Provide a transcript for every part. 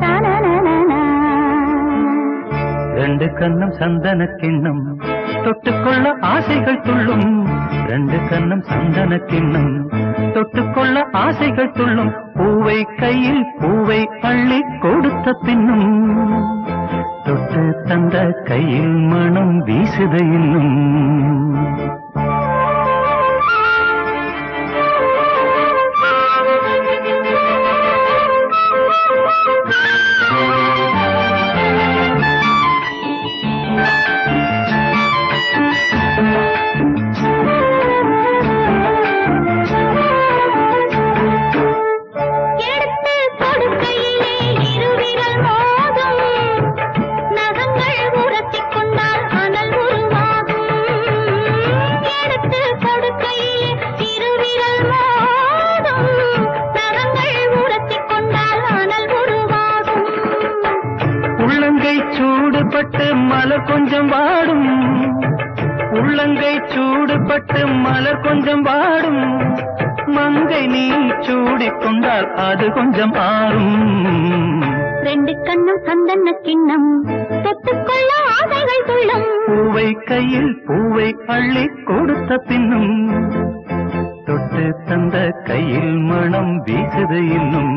ta na na ரெண்டு கண்ணம் சந்தன கிண்ணம் தொட்டுக்கொள்ள ஆசைகள் துள்ளும். ரெண்டு கண்ணம் சந்தன கிண்ணம் தொட்டுக்கொள்ள ஆசைகள் துள்ளும். பூவை கையில் பூவை அள்ளி கொடுத்த பின்னும். தொட்டு தந்த கையில் மனம் வீசுது மலர் கொஞ்சம் வாடும். உள்ளங்கை சூடுபட்டு மலர் கொஞ்சம் வாடும். மங்கை நீ சூடிக்கொண்டால் அது கொஞ்சம் ஆறும் ரெண்டு கண்ணும் சந்தன கிண்ணம். தொட்டுக்கொள்ள ஆசைகள் துள்ளும். பூவை கையில் பூவை அள்ளி கொடுத்த பின்னும் தொட்டு தந்த கையில் மனம் வீசுது இன்னும்.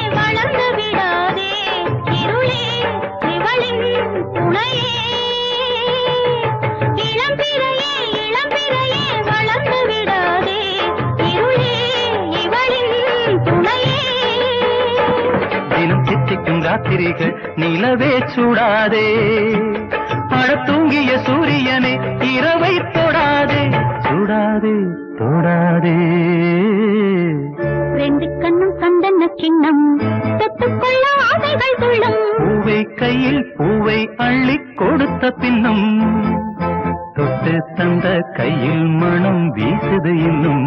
வளர்ந்து விடாதே. இருளே இவளின் துணையே. இளம்பிறையே இளம்பிறையே வளர்ந்து விடாதே. இருளே இவளின் துணையே. தினம் சித்திக்கும் ராத்திரிகள் நிலவே சூடாதே. தூங்கிய சூரியனே இரவை தொடாதே. சூடாதே தொடாதே. ரெண்டு கண்ணும் சந்தன கிண்ணம் தொட்டுக்கொள்ள ஆசைகள் துள்ளும் பூவை கையில் பூவை அள்ளி கொடுத்த பின்னும் தொட்டு தந்த கையில் மனம் வீசுது இன்னும்.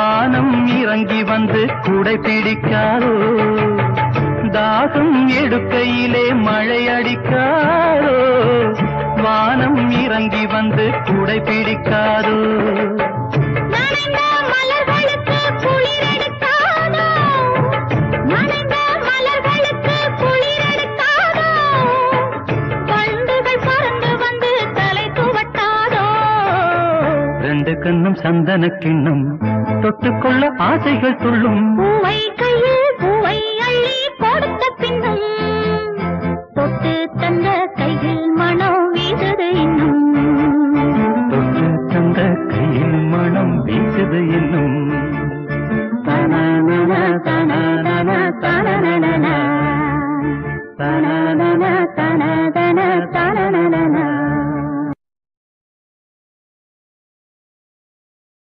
வானம் இறங்கி வந்து கூடை பிடிக்காரோ தாகம் எடுக்கையிலே மழை அடிக்காரோ வானம் இறங்கி வந்து கூடை பிடிக்காரோ கண்ணும் சந்தன கிண்ணம். தொட்டுக்கொள்ள ஆசைகள் துள்ளும்